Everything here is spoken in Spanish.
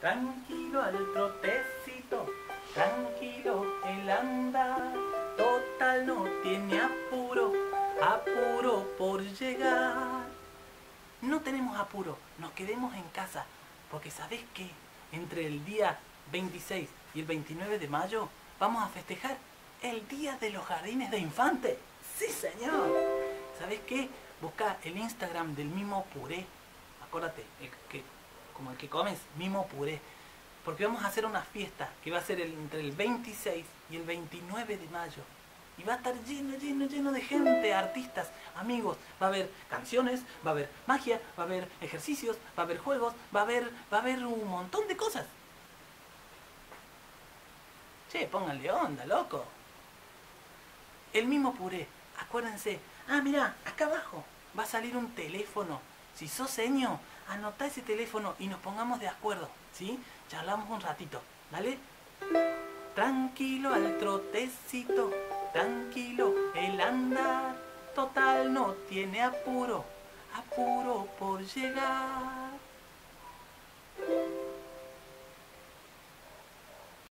Tranquilo al trotecito, tranquilo el andar. Total no tiene apuro, apuro por llegar. No tenemos apuro, nos quedemos en casa, porque ¿sabés qué? Entre el día 26 y el 29 de mayo vamos a festejar el Día de los Jardines de Infantes. Sí, señor. ¿Sabés qué? Busca el Instagram del Mimo Puré. Acuérdate, el que, el que comes, Mimo Puré. Porque vamos a hacer una fiesta que va a ser entre el 26 y el 29 de mayo. Y va a estar lleno, lleno, lleno de gente, artistas, amigos. Va a haber canciones, va a haber magia, va a haber ejercicios, va a haber juegos, va a haber, va a haber un montón de cosas. Che, pónganle onda, loco. El mismo puré, acuérdense. Ah, mira, acá abajo va a salir un teléfono. Si sos seño, anotá ese teléfono y nos pongamos de acuerdo, ¿sí? Charlamos un ratito, ¿dale? Tranquilo al trotecito, tranquilo el andar. Total no tiene apuro, apuro por llegar.